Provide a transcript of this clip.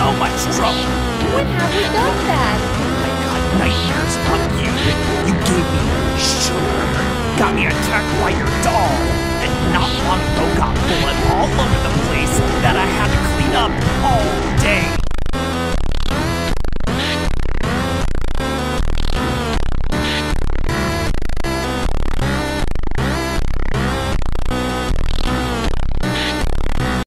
so much trouble. When have you done that? I got nightmares from you. You gave me sugar, got me attacked by your doll, and not long ago got blood all over the place that I had to clean up. Oh,